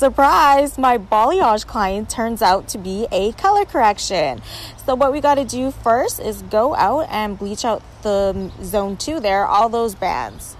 surprise, my balayage client turns out to be a color correction. So what we got to do first is go out and bleach out the zone 2 there, all those bands.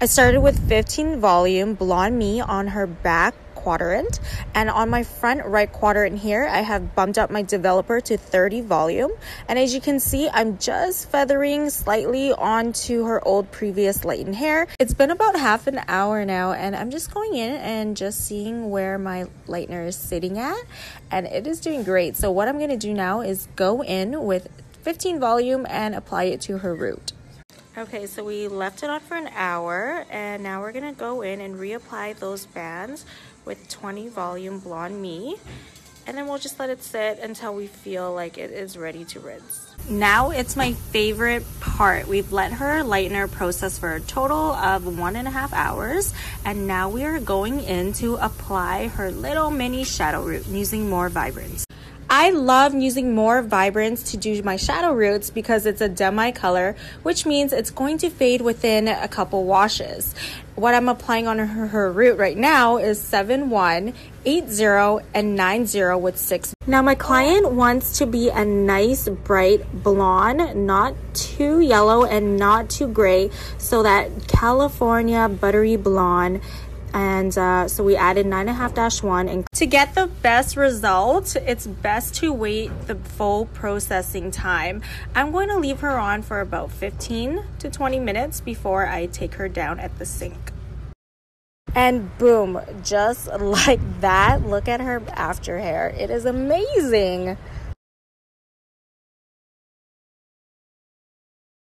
I started with 15 volume Blonde Me on her back quadrant and on my front right quadrant here I have bumped up my developer to 30 volume and as you can see I'm just feathering slightly onto her old previous lightened hair. It's been about half an hour now and I'm just going in and just seeing where my lightener is sitting at and it is doing great. So what I'm going to do now is go in with 15 volume and apply it to her root. Okay, so we left it on for an hour and now we're gonna go in and reapply those bands with 20 volume Blonde Me and then we'll just let it sit until we feel like it is ready to rinse. Now it's my favorite part. We've let her lightener process for a total of one and a half hours and now we are going in to apply her little mini shadow root using Igora Vibrance. I love using Igora Vibrance to do my shadow roots because it's a demi color, which means it's going to fade within a couple washes. What I'm applying on her, her root right now is 7, 1, 8, 0, and 9, 0 with 6. Now my client wants to be a nice bright blonde, not too yellow and not too gray, so that California buttery blonde and uh, so we added nine and a half dash one. and to get the best result it's best to wait the full processing time. I'm going to leave her on for about 15 to 20 minutes before i take her down at the sink. And boom just like that look at her after hair. It is amazing